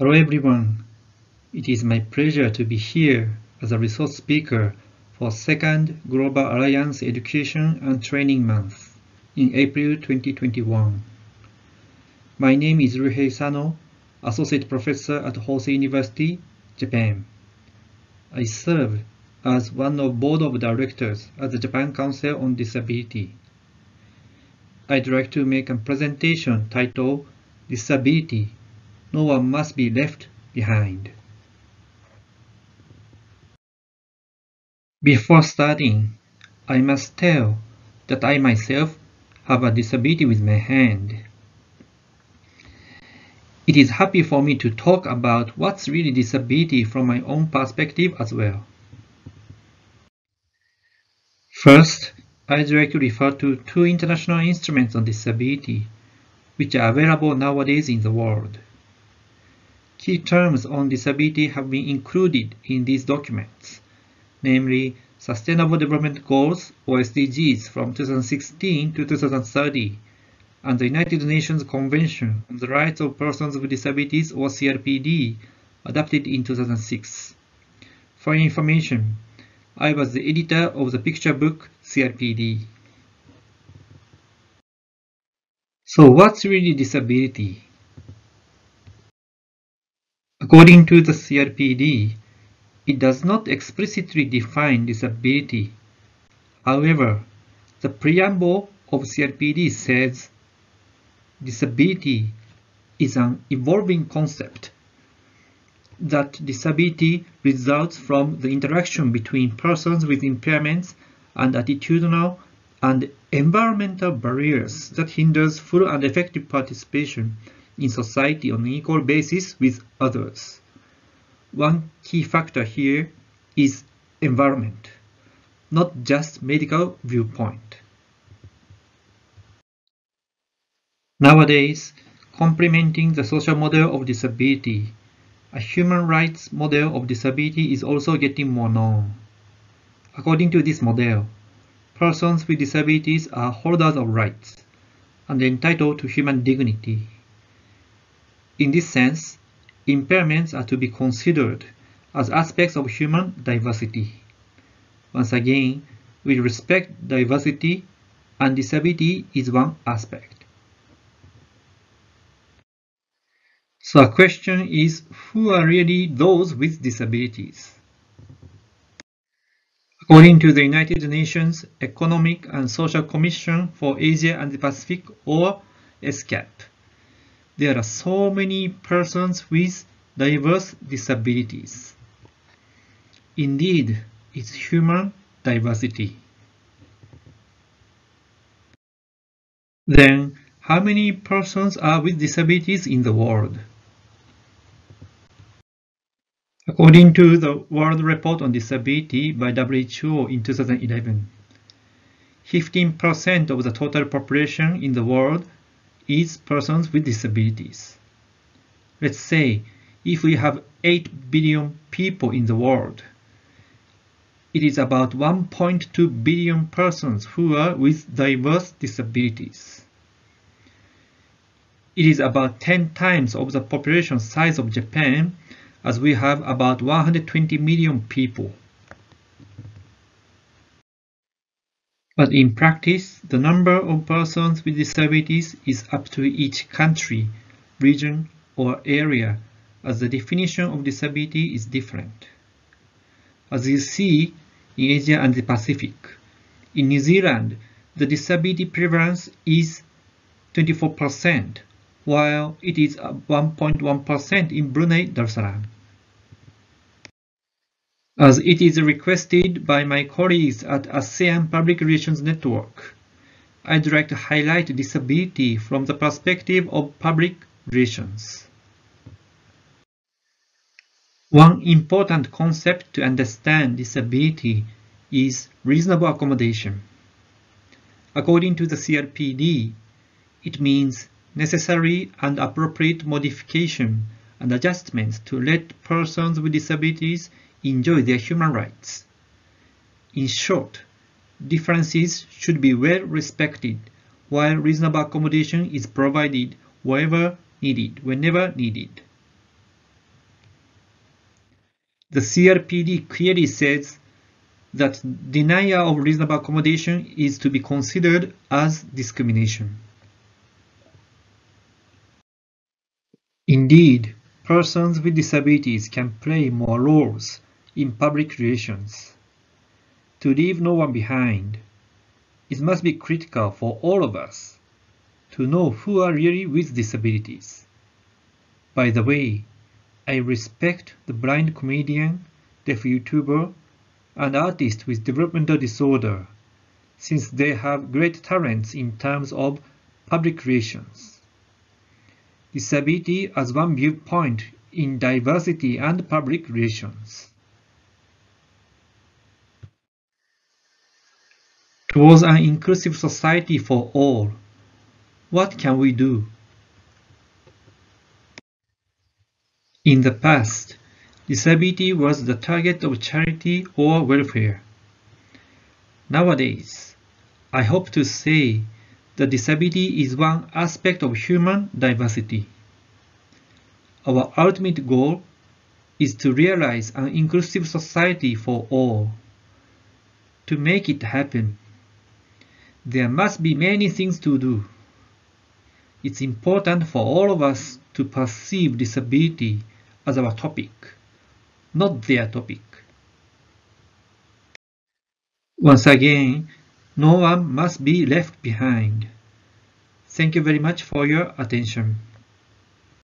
Hello everyone. It is my pleasure to be here as a resource speaker for second Global Alliance Education and Training Month in April 2021. My name is Ryuhei Sano, Associate Professor at Hosei University, Japan. I serve as one of Board of Directors at the Japan Council on Disability. I'd like to make a presentation titled Disability no one must be left behind. Before starting, I must tell that I myself have a disability with my hand. It is happy for me to talk about what's really disability from my own perspective as well. First, I'd like to refer to two international instruments on disability, which are available nowadays in the world. Key terms on disability have been included in these documents, namely Sustainable Development Goals or SDGs from 2016 to 2030 and the United Nations Convention on the Rights of Persons with Disabilities or CRPD adopted in 2006. For information, I was the editor of the picture book CRPD. So what's really disability? According to the CRPD, it does not explicitly define disability. However, the preamble of CRPD says disability is an evolving concept that disability results from the interaction between persons with impairments and attitudinal and environmental barriers that hinders full and effective participation in society on an equal basis with others. One key factor here is environment, not just medical viewpoint. Nowadays, complementing the social model of disability, a human rights model of disability is also getting more known. According to this model, persons with disabilities are holders of rights and entitled to human dignity. In this sense, impairments are to be considered as aspects of human diversity. Once again, we respect diversity and disability is one aspect. So a question is, who are really those with disabilities? According to the United Nations Economic and Social Commission for Asia and the Pacific, or ESCAP, there are so many persons with diverse disabilities. Indeed, it's human diversity. Then, how many persons are with disabilities in the world? According to the World Report on Disability by WHO in 2011, 15% of the total population in the world is persons with disabilities. Let's say if we have 8 billion people in the world, it is about 1.2 billion persons who are with diverse disabilities. It is about 10 times of the population size of Japan as we have about 120 million people. But in practice, the number of persons with disabilities is up to each country, region, or area, as the definition of disability is different. As you see in Asia and the Pacific, in New Zealand, the disability prevalence is 24%, while it is 1.1% in Brunei Darussalam. As it is requested by my colleagues at ASEAN Public Relations Network, I'd like to highlight disability from the perspective of public relations. One important concept to understand disability is reasonable accommodation. According to the CRPD, it means necessary and appropriate modification and adjustments to let persons with disabilities enjoy their human rights. In short, differences should be well respected while reasonable accommodation is provided wherever needed, whenever needed. The CRPD clearly says that denial of reasonable accommodation is to be considered as discrimination. Indeed, persons with disabilities can play more roles in public relations. To leave no one behind, it must be critical for all of us to know who are really with disabilities. By the way, I respect the blind comedian, deaf YouTuber, and artist with developmental disorder, since they have great talents in terms of public relations. Disability as one viewpoint in diversity and public relations. Towards an inclusive society for all, what can we do? In the past, disability was the target of charity or welfare. Nowadays, I hope to say that disability is one aspect of human diversity. Our ultimate goal is to realize an inclusive society for all. To make it happen, there must be many things to do. It's important for all of us to perceive disability as our topic, not their topic. Once again, no one must be left behind. Thank you very much for your attention.